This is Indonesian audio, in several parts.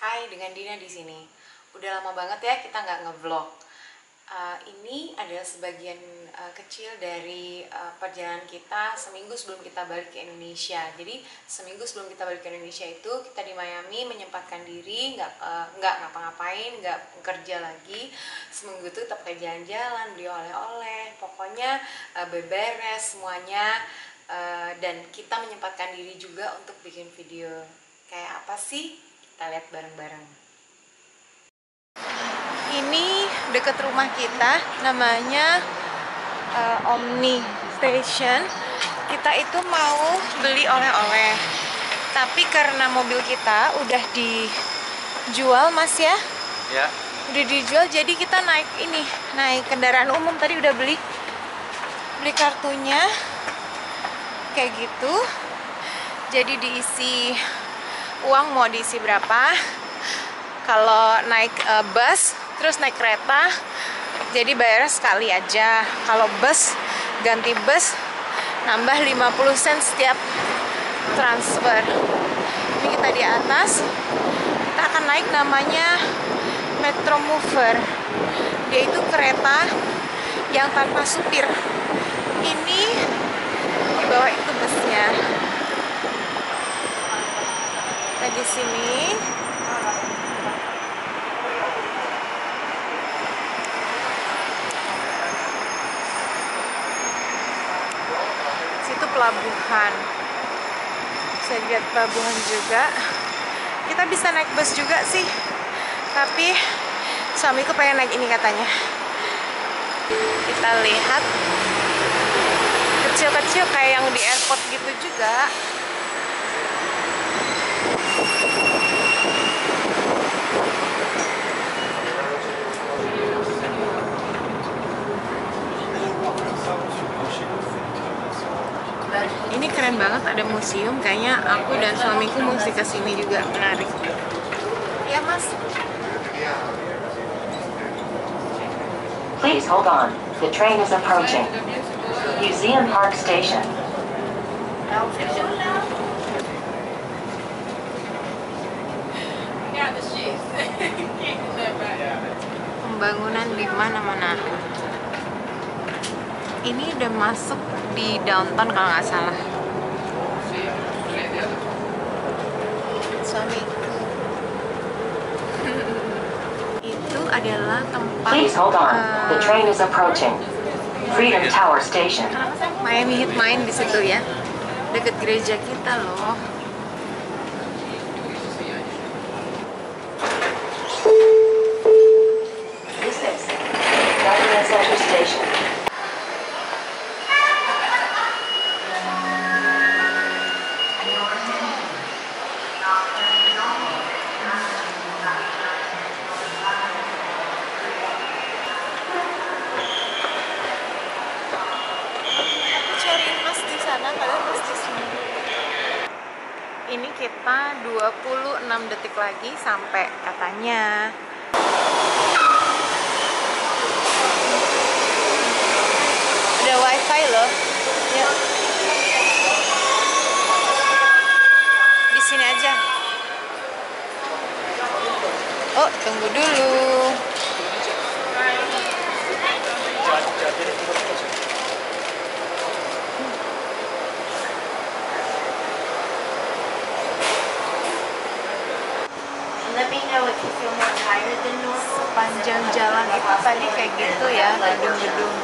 Hai, dengan Dina di sini. Udah lama banget ya kita nggak ngevlog. Uh, ini adalah sebagian uh, kecil dari uh, perjalanan kita seminggu sebelum kita balik ke Indonesia. Jadi seminggu sebelum kita balik ke Indonesia itu kita di Miami menyempatkan diri, nggak uh, nggak ngapa-ngapain, nggak kerja lagi. Seminggu itu tetap kayak jalan-jalan, beli oleh-oleh, pokoknya uh, beberes semuanya. Uh, dan kita menyempatkan diri juga untuk bikin video kayak apa sih kita lihat bareng-bareng. Ini deket rumah kita namanya uh, Omni Station. Kita itu mau beli oleh-oleh. Tapi karena mobil kita udah dijual mas ya? Ya. Udah dijual jadi kita naik ini naik kendaraan umum. Tadi udah beli beli kartunya. Kayak gitu. Jadi diisi uang mau diisi berapa? Kalau naik uh, bus terus naik kereta jadi bayar sekali aja. Kalau bus ganti bus nambah 50 sen setiap transfer. Ini kita di atas kita akan naik namanya Metro Mover. Dia itu kereta yang tanpa supir. Ini di bawah itu busnya kita di sini. Situ pelabuhan. Bisa lihat pelabuhan juga. Kita bisa naik bus juga sih. Tapi suamiku pengen naik ini katanya. Kita lihat kecil-kecil kayak yang di airport gitu juga ini keren banget ada museum kayaknya aku dan suamiku mesti ke sini juga menarik ya mas Please hold on. The train is approaching. Museum Park Station. pembangunan di mana-mana ini udah masuk di downtown kalau nggak salah suamiku itu adalah tempat Please hold on. The eh, train is approaching. Freedom Tower Station. Miami Heat main di situ ya deket gereja kita loh This is Government Center Station. Aku cariin mas di sana padahal mas di sini. Ini kita 26 detik lagi sampai katanya. Ada wifi loh. Yuk. Di sini aja. Oh, tunggu dulu. Panjang jalan itu tadi kayak gitu ya, gedung-gedung.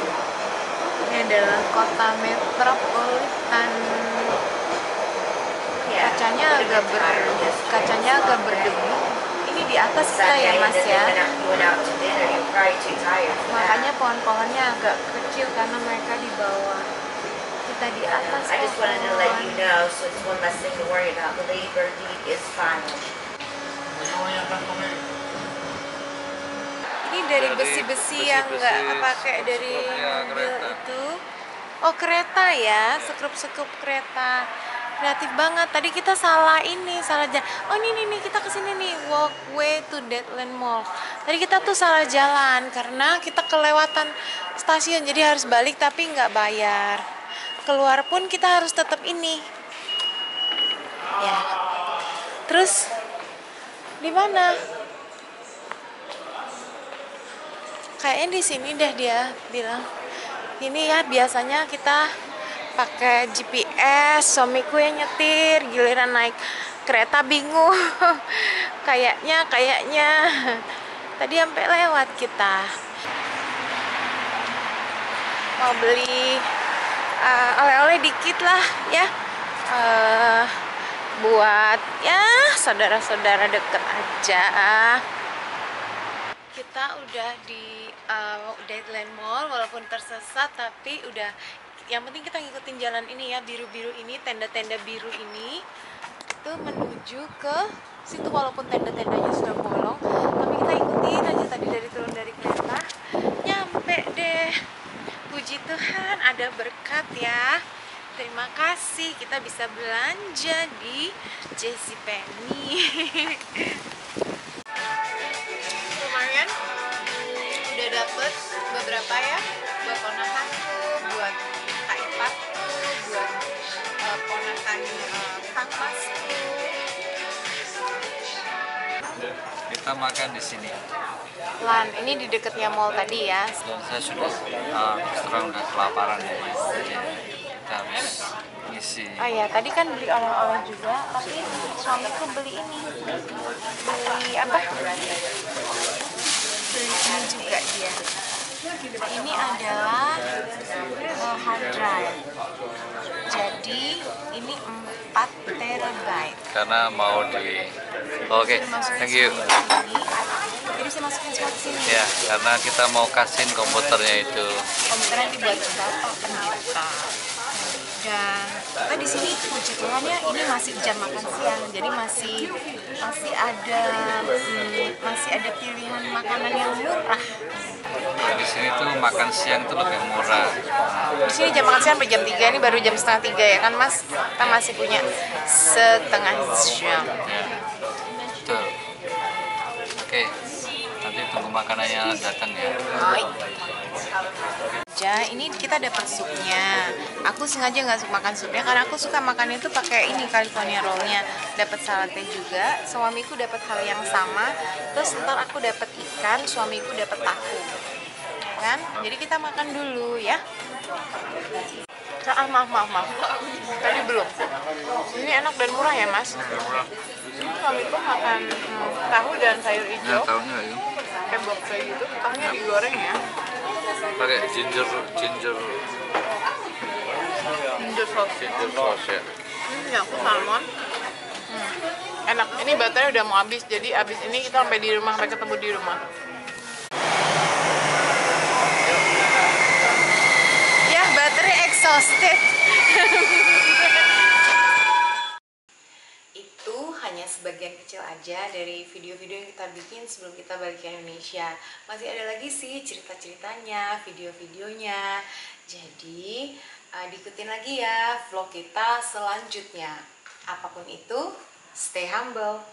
Ini adalah kota metropolitan. Yeah. Kacanya agak ber kacanya agak berdebu. Ini di atas kita ya Mas ya. Makanya pohon-pohonnya agak kecil karena mereka di bawah. Kita di atas I just wanted to let you know, so it's one less thing to worry about. The labor is final. Ini dari besi-besi yang nggak besi-besi pakai dari mobil kereta. itu. Oh kereta ya, sekrup-sekrup kereta. Kreatif banget. Tadi kita salah ini, salah jalan. Oh ini nih, nih kita ke sini nih, walkway to Deadland Mall. Tadi kita tuh salah jalan karena kita kelewatan stasiun, jadi harus balik tapi nggak bayar. Keluar pun kita harus tetap ini. Ya. Terus Di mana? Kayaknya di sini deh dia bilang. Ini ya biasanya kita pakai GPS, suamiku yang nyetir, giliran naik kereta bingung. kayaknya, kayaknya tadi sampai lewat kita. Mau beli eh, oleh-oleh dikit lah ya. Eh, buat ya saudara-saudara deket aja. Kita udah di uh, Deadland Mall walaupun tersesat tapi udah yang penting kita ngikutin jalan ini ya biru-biru ini tenda-tenda biru ini itu menuju ke situ walaupun tenda-tendanya sudah bolong tapi kita ikutin aja tadi dari turun dari kereta nyampe deh. Puji Tuhan ada berkat ya Terima kasih kita bisa belanja di JCPenney. Lumayan udah dapet beberapa ya buat ponakanku, buat kak ipatku, buat uh, ponakan uh, kang masku. Kita makan di sini. Lan, ini di deketnya mall tadi ya. Dan saya sudah uh, terus terang udah kelaparan ya. Kita harus ngisi. Oh ya, tadi kan beli oleh-oleh juga, tapi suamiku beli ini. Beli apa? Beli ini juga dia. Ini adalah uh, hard drive. Jadi ini 4 terabyte. Karena mau di. Oke, Dimasukin thank you. Jadi saya masukin semua ke sini. Ya, karena kita mau kasihin komputernya itu. komputernya dibuat bapak pendeta dan kita di sini puji Tuhan ya ini masih jam makan siang jadi masih masih ada hmm, masih ada pilihan makanan yang murah Di sini tuh makan siang tuh lebih murah. di sini jam makan siang sampai jam 3 ini baru jam setengah tiga ya kan mas kita masih punya setengah jam Ya, betul. Oke, nanti tunggu makanannya datang ya. Baik. Ja, ini kita dapat supnya. Aku sengaja nggak suka makan supnya karena aku suka makannya itu pakai ini California rollnya. Dapat saladnya juga. Suamiku dapat hal yang sama. Terus ntar aku dapat ikan, suamiku dapat tahu. Ya kan? Jadi kita makan dulu ya. Ah, maaf, maaf, maaf. Tadi belum. Ini enak dan murah ya, Mas? Suamiku makan hmm, tahu dan sayur hijau. tahunya ya. Kayak box kayak gitu. Tahunya digoreng ya. Pakai ginger ginger Ginger sauce. ginger sauce ya. Ini aku salmon. Hmm. Enak. Ini baterainya udah mau habis. Jadi habis ini kita sampai di rumah, sampai ketemu di rumah. Ya, baterai exhausted. Itu sebagian kecil aja dari video-video yang kita bikin sebelum kita balik ke Indonesia. Masih ada lagi sih cerita-ceritanya, video-videonya. Jadi, uh, diikutin lagi ya vlog kita selanjutnya. Apa pun itu, stay humble.